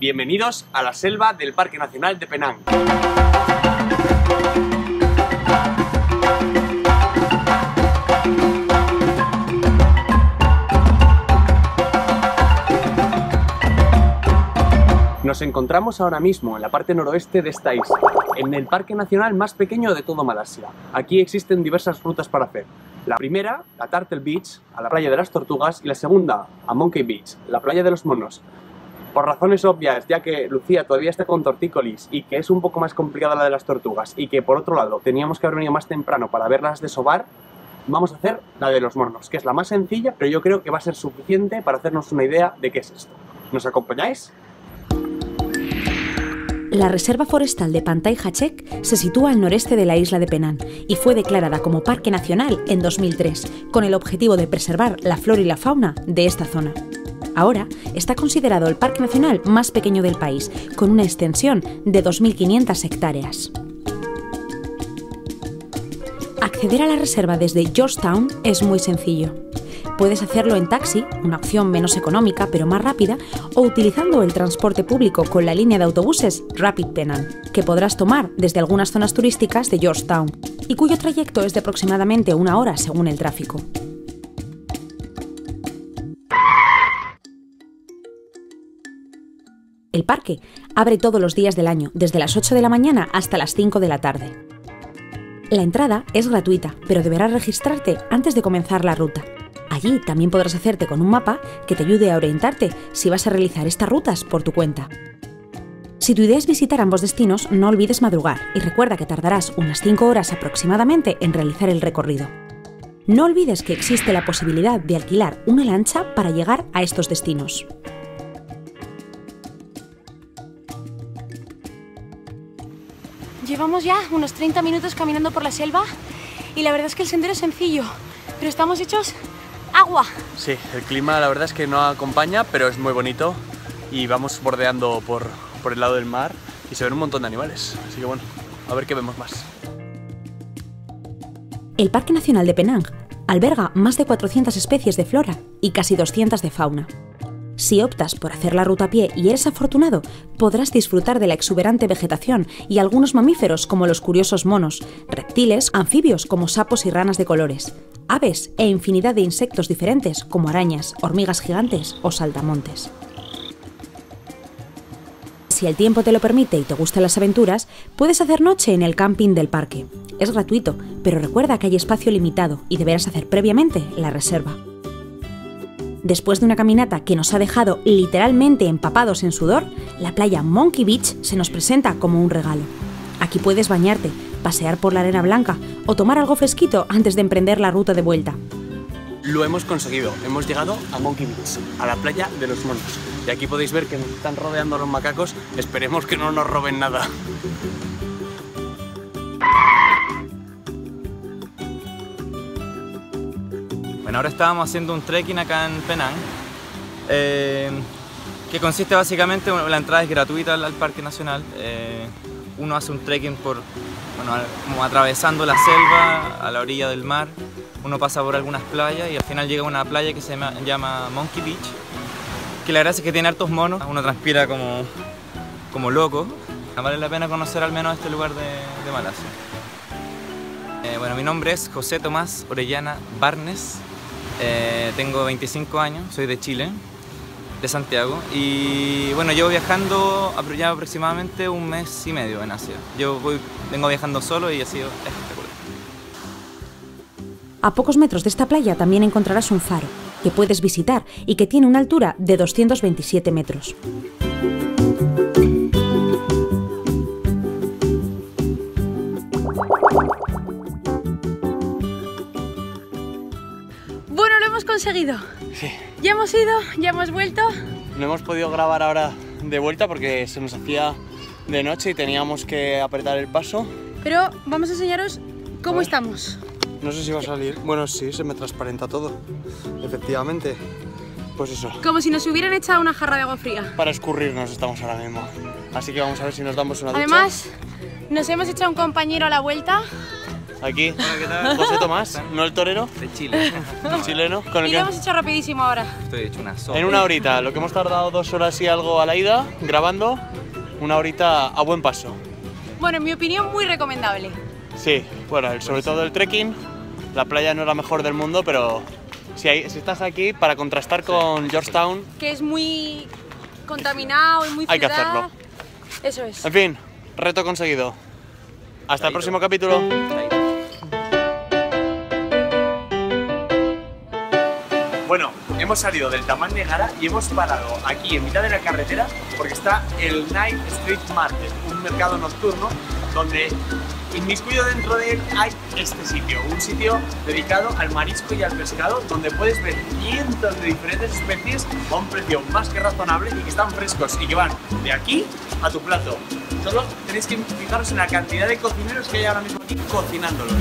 Bienvenidos a la selva del Parque Nacional de Penang. Nos encontramos ahora mismo en la parte noroeste de esta isla, en el parque nacional más pequeño de todo Malasia. Aquí existen diversas rutas para hacer. La primera, la Turtle Beach, a la playa de las tortugas, y la segunda, a Monkey Beach, la playa de los monos. Por razones obvias, ya que Lucía todavía está con tortícolis y que es un poco más complicada la de las tortugas y que por otro lado teníamos que haber venido más temprano para verlas desovar, vamos a hacer la de los monos, que es la más sencilla, pero yo creo que va a ser suficiente para hacernos una idea de qué es esto. ¿Nos acompañáis? La Reserva Forestal de Pantai Hachek se sitúa al noreste de la isla de Penang y fue declarada como Parque Nacional en 2003, con el objetivo de preservar la flora y la fauna de esta zona. Ahora está considerado el parque nacional más pequeño del país, con una extensión de 2.500 hectáreas. Acceder a la reserva desde Georgetown es muy sencillo. Puedes hacerlo en taxi, una opción menos económica pero más rápida, o utilizando el transporte público con la línea de autobuses Rapid Penang, que podrás tomar desde algunas zonas turísticas de Georgetown, y cuyo trayecto es de aproximadamente una hora según el tráfico. El parque abre todos los días del año, desde las 8 de la mañana hasta las 5 de la tarde. La entrada es gratuita, pero deberás registrarte antes de comenzar la ruta. Allí también podrás hacerte con un mapa que te ayude a orientarte si vas a realizar estas rutas por tu cuenta. Si tu idea es visitar ambos destinos, no olvides madrugar y recuerda que tardarás unas 5 horas aproximadamente en realizar el recorrido. No olvides que existe la posibilidad de alquilar una lancha para llegar a estos destinos. Llevamos ya unos 30 minutos caminando por la selva y la verdad es que el sendero es sencillo, pero estamos hechos agua. Sí, el clima la verdad es que no acompaña, pero es muy bonito y vamos bordeando por, por el lado del mar y se ven un montón de animales. Así que bueno, a ver qué vemos más. El Parque Nacional de Penang alberga más de 400 especies de flora y casi 200 de fauna. Si optas por hacer la ruta a pie y eres afortunado, podrás disfrutar de la exuberante vegetación y algunos mamíferos como los curiosos monos, reptiles, anfibios como sapos y ranas de colores, aves e infinidad de insectos diferentes como arañas, hormigas gigantes o saltamontes. Si el tiempo te lo permite y te gustan las aventuras, puedes hacer noche en el camping del parque. Es gratuito, pero recuerda que hay espacio limitado y deberás hacer previamente la reserva. Después de una caminata que nos ha dejado literalmente empapados en sudor, la playa Monkey Beach se nos presenta como un regalo. Aquí puedes bañarte, pasear por la arena blanca o tomar algo fresquito antes de emprender la ruta de vuelta. Lo hemos conseguido, hemos llegado a Monkey Beach, a la playa de los monos. Y aquí podéis ver que nos están rodeando los macacos, esperemos que no nos roben nada. Bueno, ahora estábamos haciendo un trekking acá en Penang, eh, que consiste básicamente, la entrada es gratuita al, Parque Nacional. eh, uno hace un trekking por, bueno, como atravesando la selva a la orilla del mar. Uno pasa por algunas playas y al final llega a una playa que se llama, Monkey Beach, que la gracia es que tiene hartos monos, uno transpira como, como loco. Vale la pena conocer al menos este lugar de, de Malasia. Eh, bueno, mi nombre es José Tomás Orellana Barnes. Eh, tengo 25 años, soy de Chile, de Santiago. Y bueno, llevo viajando ya aproximadamente un mes y medio en Asia. Yo vengo viajando solo y ha sido espectacular. A pocos metros de esta playa también encontrarás un faro, que puedes visitar y que tiene una altura de 227 metros. Hemos conseguido. Sí. Ya hemos ido, ya hemos vuelto. No hemos podido grabar ahora de vuelta porque se nos hacía de noche y teníamos que apretar el paso. Pero vamos a enseñaros cómo ver. estamos. No sé si va a salir. Bueno, sí, se me transparenta todo. Efectivamente. Pues eso. Como si nos hubieran echado una jarra de agua fría. Para escurrirnos estamos ahora mismo. Así que vamos a ver si nos damos una ducha. Además, nos hemos echado un compañero a la vuelta aquí. Hola, ¿qué tal? José Tomás, no el torero, De Chile. chileno, con el Y lo hemos hecho rapidísimo ahora. Estoy hecho una sopa. en una horita, lo que hemos tardado dos horas y algo a la ida grabando, una horita a buen paso. Bueno, en mi opinión, muy recomendable. Sí, bueno, el- sobre todo el trekking, la playa no es la mejor del mundo, pero si, hay- si estás aquí para contrastar con Georgetown, Que es muy contaminado y muy Hay que ciudad. hacerlo. Eso es. en fin, reto conseguido. Hasta el próximo capítulo. Hemos salido del Taman Negara y hemos parado aquí en mitad de la carretera porque está el Night Street Market, un mercado nocturno donde inmiscuido dentro de él hay este sitio, un sitio dedicado al marisco y al pescado donde puedes ver cientos de diferentes especies a un precio más que razonable y que están frescos y que van de aquí a tu plato. Solo tenéis que fijaros en la cantidad de cocineros que hay ahora mismo aquí cocinándolos.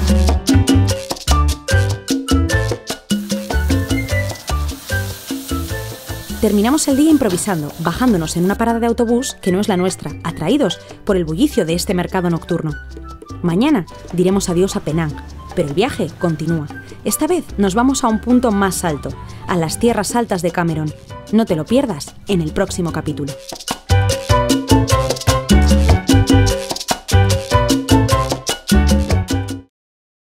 Terminamos el día improvisando, bajándonos en una parada de autobús que no es la nuestra, atraídos por el bullicio de este mercado nocturno. Mañana diremos adiós a Penang, pero el viaje continúa. Esta vez nos vamos a un punto más alto, a las tierras altas de Cameron. No te lo pierdas en el próximo capítulo.